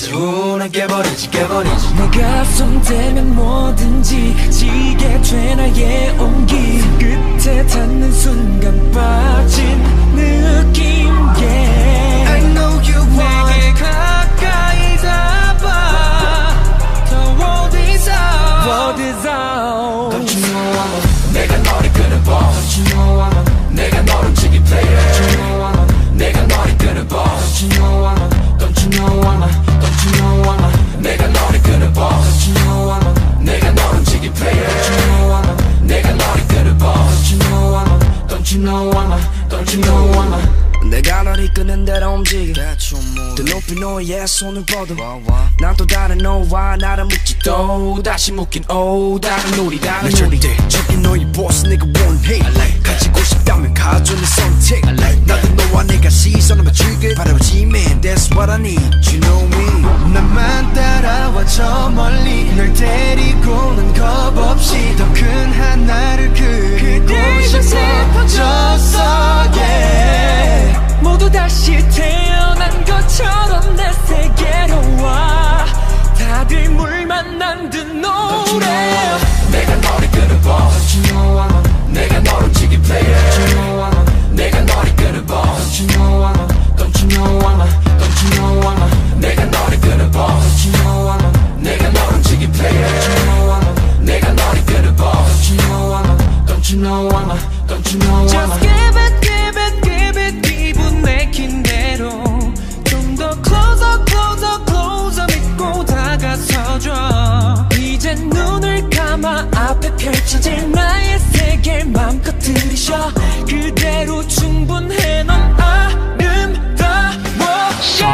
깨버리지. 우난 깨버리지. 깨버리지. 내가 손대면 뭐든지 지게 돼. 나의 온기. 끝에 닿는 순간 빠 손을 뻗어 난 또 다른 너와 나를 묻지 또 다시 묶인 오 다른 놀이 다른 놀이. 저기 너의 보스 내가 원해. 가지고 싶다면 가져 내 선택. 나도 너와 내가 시선을 맞추길 바라보지 man That's what I need You know me. 나만 따라와 저 멀리 앞에 펼쳐질 나의 세계를 맘껏 들이쉬어 그대로 충분해 넌 아름다워 서툰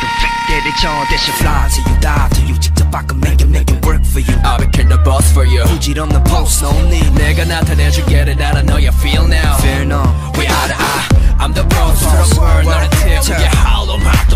그 팩대를 저 대신 fly to you die to you 직접 바꿔 make it make it work for you I'll become the boss for you 부질없는 post no need 내가 나타내줄게 that I know you feel now Fear no We are the I I'm the boss from the world 너는 tip Yeah hollow mouth don't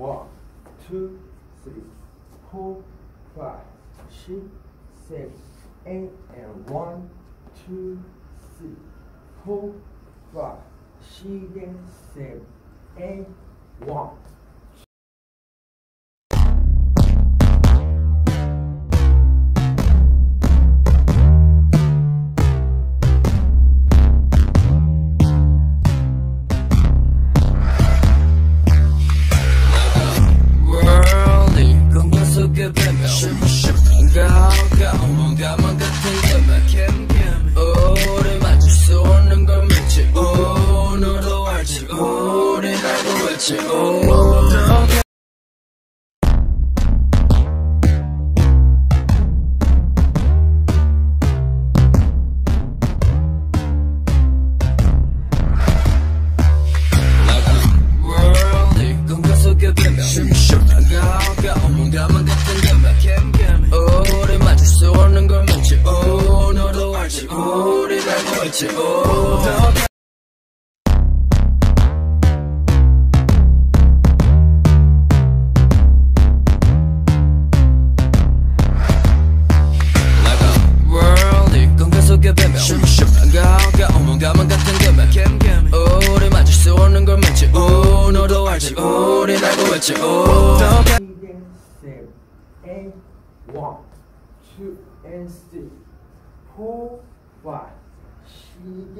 one, two, three, four, five, six, seven, eight, and one, two, three, four, five, six, seven, eight, one.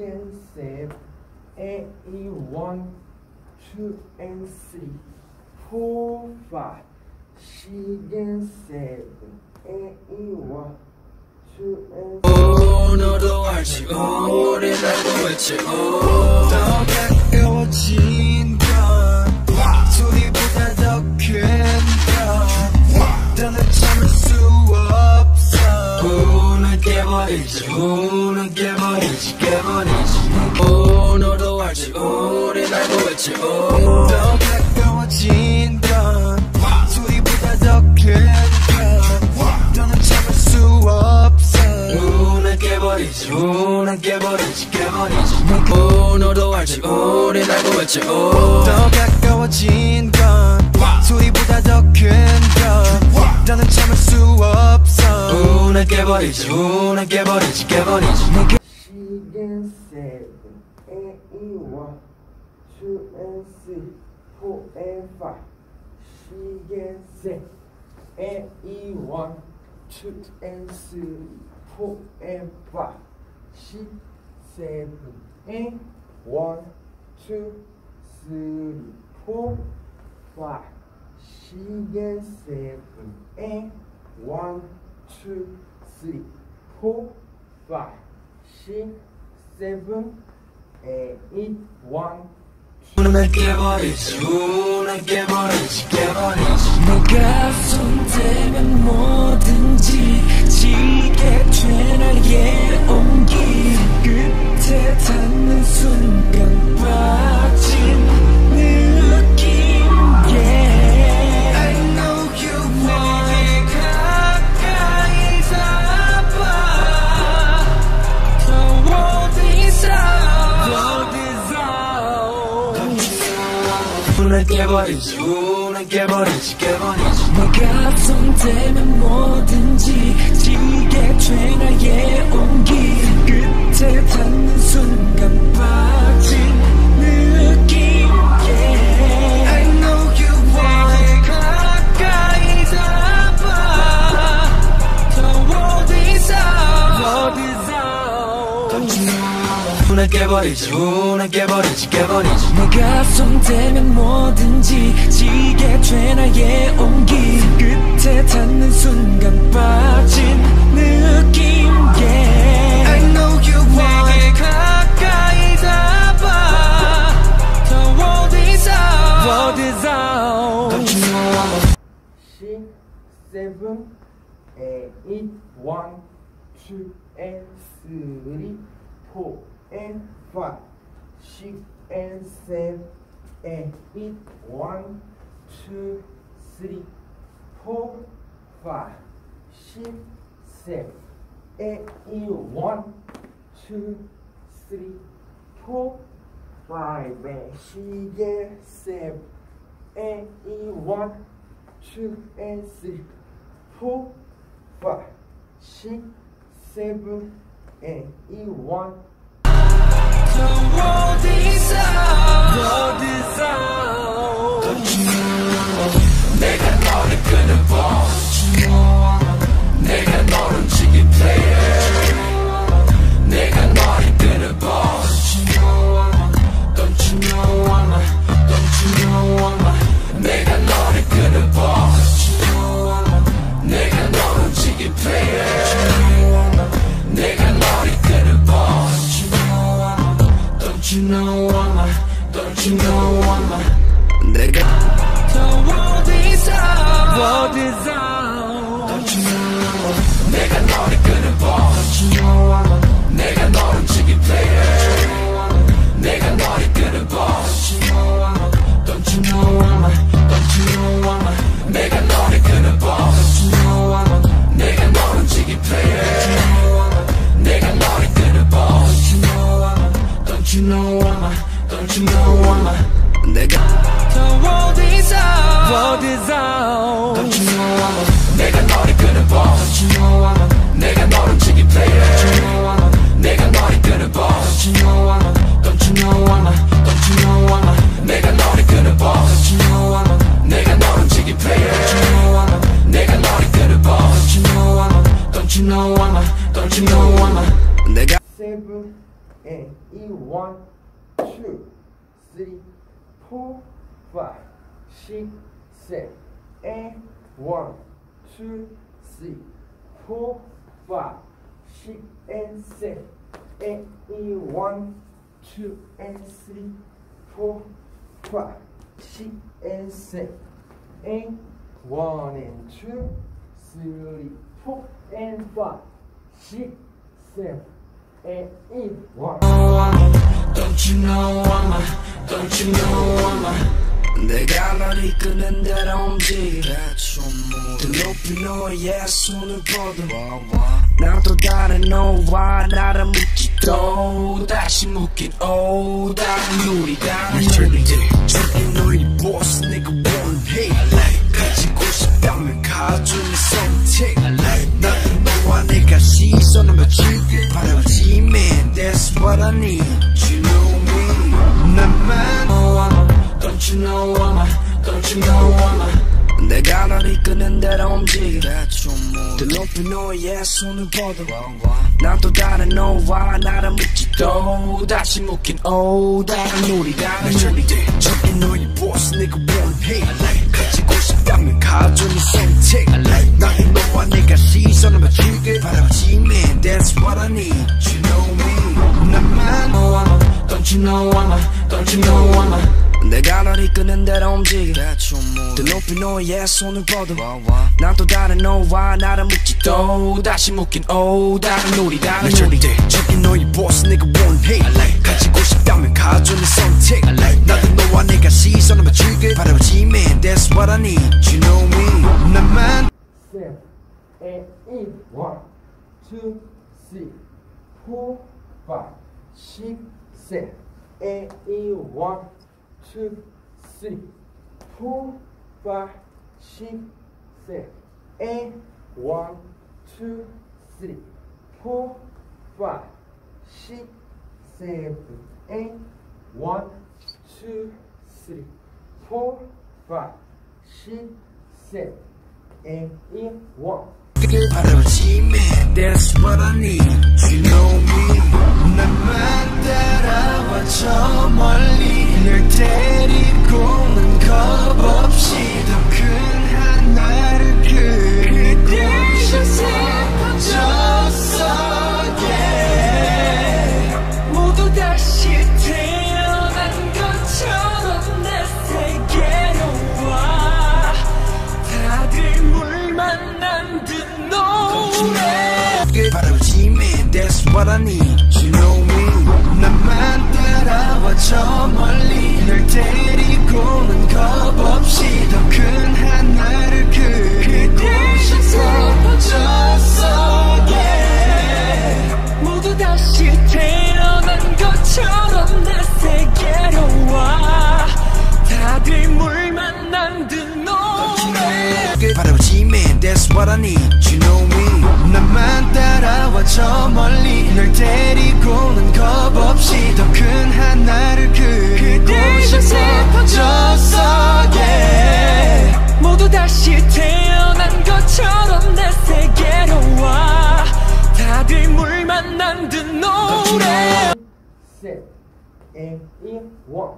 three, four, five, six, seven, A E one, two and three, four, five, six and seven, A E one, two and three. 오 너도 알지 오 우리 알고 있지 오더 가까워진 건 둘이보다 더큰건 더는 참을 수 없어 오늘 깨버리지 오늘 깨버리지 깨버리지. 오 너도 알지 우리 알고 있지 오더 가까워진 건 둘이보다 더큰건 더는 참을 수 없어. 오늘 깨버리지 오늘 깨버리지 깨버리지. 오 너도 알지 우리 알고 있지 오더 가까워진 건 둘이보다 더큰건 더는 참을 수 없어. 오늘 깨버리지 오늘 깨버리지 깨버리지 E one, two and three, four and five, six and seven, A E one, two and six, seven, and one, two, three, four, five, and seven, and one, two, three, four, five, six, seven, eight, one, 오늘 깨버리지 오늘 깨버리지 끝에 닿는 오늘 깨버리지 오늘 깨버리지 깨버리지. 내가 손대면 뭐든지 지게 돼 나의 온기. 끝에 닿는 순간 빠진 버리지. 오늘 깨버리지 깨버리지. 내가 손대면 뭐든지 지게 돼 나의 온기. 끝에 닿는 순간 빠진 느낌 yeah. I know you want 내게 가까이 잡아. 더 어디서? 어디서? six, seven, eight, one, two, and three, four, and six, and seven, and eight, one, two, three, four, five, six, seven, eight, one, two, three, four, five, and six, seven, and one, two, and three, four, five, six, seven, and one. 어디서 어디서 내가 너를 끄는 boss 내가 널 움직인 player 내가 너를 끄는 boss E one, two, three, four, five, six, seven, eight, one, two, three, four, five, six, and seven, eight, one, two, and three, four, five, six, and seven, eight, one and two, three, four, and five, six, seven, eight, one. Don't you know I'm a, don't you know I'm a 내가 널 이끄는 대로 움직여 더 높이 너의 손을 뻗어 난또 다른 너와 나를 묶기도 다시 묶인 오 다른 우리 다른 우리 보스 내가 원해 가지고 싶다면 가져내 선택. 나도 너와 내가 시선을 맞추길 바라지 man that's what I need. You know me. 나만 Don't you know I'm a Don't you know I'm a. 내가 널 이끄는 대로 움직여. 더 높이 너의 손을 뻗어 난또 다른 너와 나를 묶기도. 다시 묶인 오 다른 우리 다른 우리. 저기 너의 보스 내가 원해 가지고 싶다면 가져내 선택. 나는 너 와 내가 시선을 맞추길 바라지 man that's what I need. You know me. 나만 Don't you know I'm a Don't you know I'm a 내가 널 이끄는 대로 움직여. 더 높이 너의 손을 뻗어 난 또 다른 너와 나를 묶기도 다시 묶인 오 다른 우리 다른 우리. 저기 너의 보스 내가 원해. 가지고 싶다면 가져내 선택. 나도 너와 내가 시선을 맞추길 바라지 man that's what I need eight, eight, one, two, three, four, five, six, seven, eight, eight, one, two, three, four, five, six, seven, eight, one, two, three, four, five, six, seven, eight, one, two, three, four, five, six, seven, eight, eight, one. 바라보지 man That's what I need You know me 나만 따라와 저 멀리 널 데리고는 겁없 노래 바라보지 man that's what I need you know me 나만 따라와 저 멀리 널 데리고는 겁 없이 더 큰 하나를 그리고 싶어졌어 yeah 모두 다시 태어난 것처럼 내 세계로 와 다들 물만 남든 노래 seven, and in one,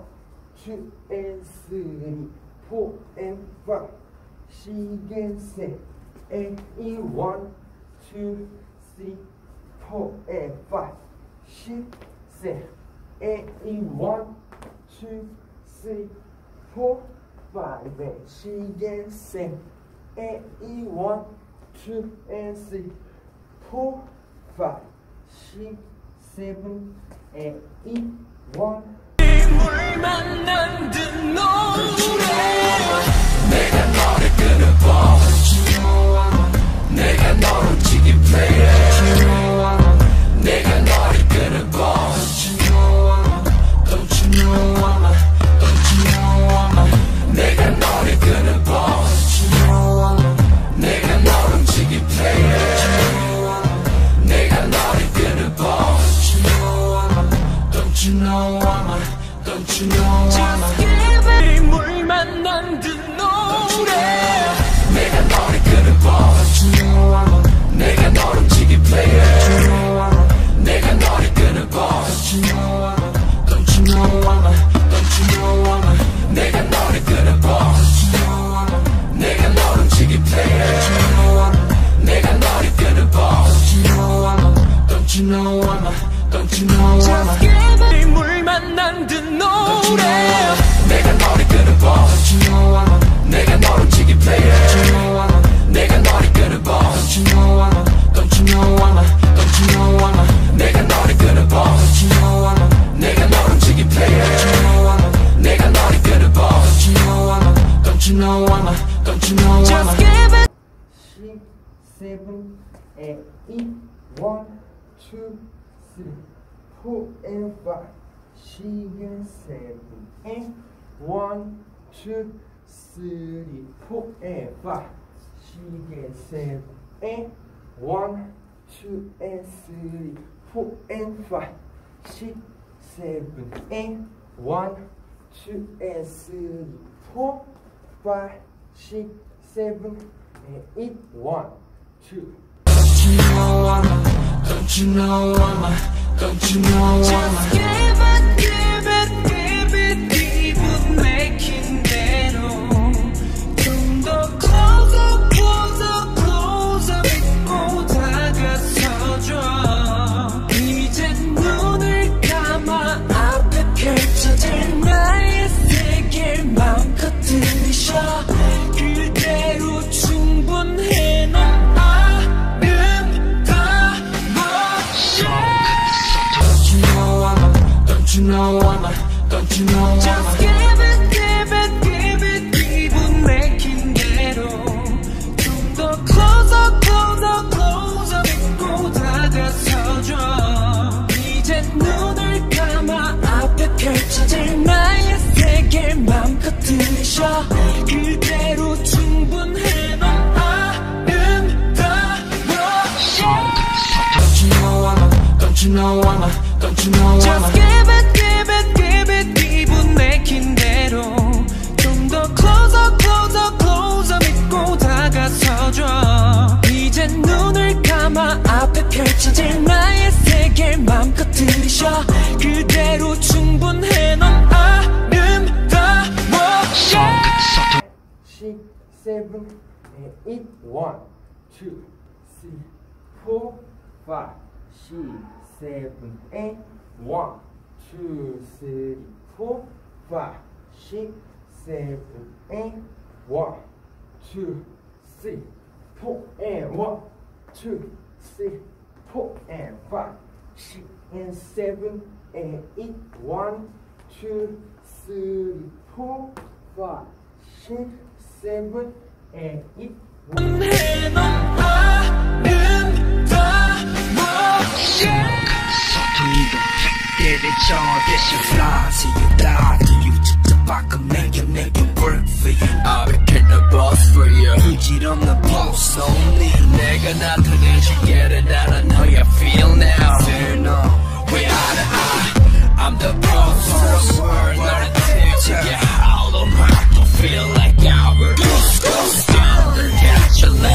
two and three, four and five, six and seven, and in one, two, three, four and five, six, seven, in one, two, three, four, five, six and seven, and in one, two and three, four, five, six, seven, in one. You know I'm a Don't you know I'm a 내가 너를 지게 플레이 seven, and eight. One, two, three, five, six, and seven, and one, two, three, five, six, and seven, and one, two, and three, four, and seven, and one, two, and three, four, five, six, seven, and eight. One, Don't you know I'm a, don't you know I'm a, don't you know I'm a give it, give it, give it 기분 you know I'm a, don't you know I'm Just a give it, give it, give it 기분 내킨 대로 좀 더 closer, closer, closer 믿고 다가서줘 이제 눈을 감아 앞에 펼쳐질 나의 세계를 마음껏 들이쉬어 그대로 충분해 넌 아름다워 yeah. six, seven, eight. One, two, three, four, five, six, seven, eight. One, two, three, four, five, six, seven, eight. One, two, three, four, and one, two, three, four, and five, six, and seven, and eight. One, two, three, four, five, six, seven, and eight. One. Yeah 서툴리도 때려쳐 대신 fly till you die till you 직접 바꿔 make it make it work for you I became the boss for you 부질없는 post only 내가 나타내줄게 나라 너야 feel now Fair enough We are the I I'm the boss of the world 너를 태우게 hollow heart don't feel like ours Ghost ghost down catch a loud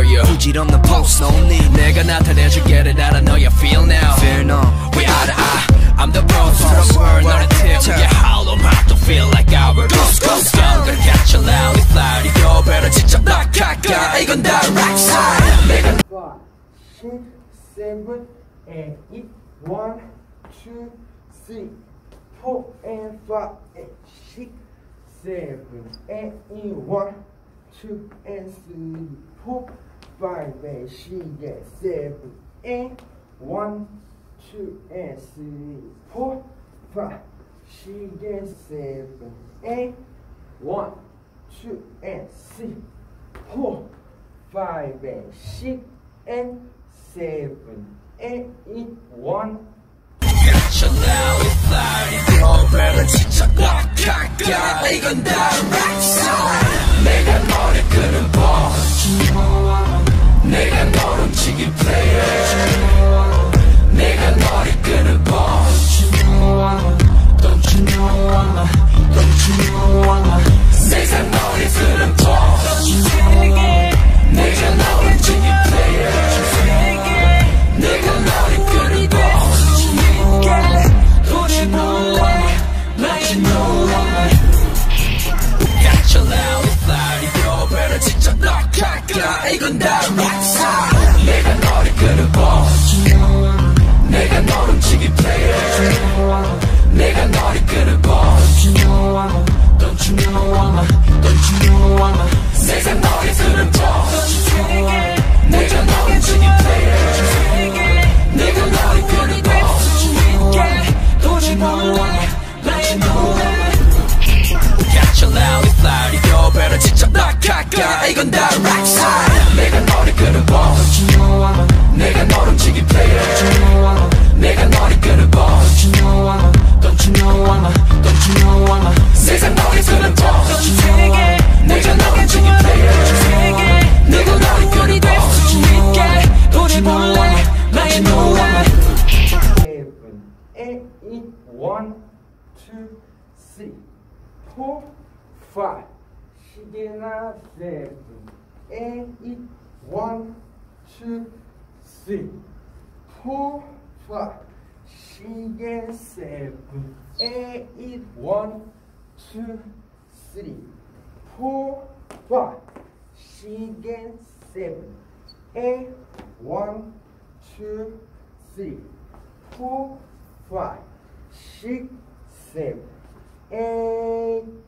for you 부질없는 post only 내가 나타내줄게 나라 너야 feel now Fair enough We are the I I'm the boss of the world 너를 태우게 hollow heart don't feel like ours Ghost ghost down better catch a loud fly 이거 better 직접 낙하가 이건 다 rock side 내가 five, six, seven, and eight. One, two, three, four, and five, and six, seven, and eight. One, two, and three, four, five, and six, and seven, and one, two, and three, four, five, six, and seven, and one, two, and three, four, five and six and seven and eight one catch a loud fly 이거 better 직접 낙하가 이건 다 rock side 내가 너를 끄는 boss 내가 너를 지킬 player 내가 너를 끄는 boss Don't you know I'm a Don't you know I'm a 세상 너를 끄는 boss 내가 너를 지킬 player 내가 너를 끄는 boss Don't you know I'm a Don't you know I'm a. Got your loud, loud 나를 직접 넉할까 이건 다 약사 내가 너를 끌어봐 내가 너를 움직이 player 내가 너를 끌어봐 Don't you know I'm a Don't you know I'm a 내가 너를 끌어봐 내가 너를 움직이 player 내가 너를 끌어봐 Don't you know I'm a Don't you know I'm a catch you loud it's loud 이거 better 직접 다 깎아 이건 다 rock side 내가 너를 끄는 법 내가 널 움직인 player 내가 너를 끄는 법 Don't you know I'm a Don't you know I'm a 세상 너를 끄는 법 내가 널 움직인 player 내가 너를 끄는 법 노래 볼래 나의 노래 1, 2, 1, 2, 3 Fá. Chigena verb. And one, two, three. Pull fly. Shigen seven. And one, two, three. Pull fly. Shigen seven. And one, two, three. Pull fly. Shig seven. And